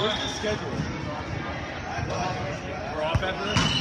Where's the schedule? We're off after this?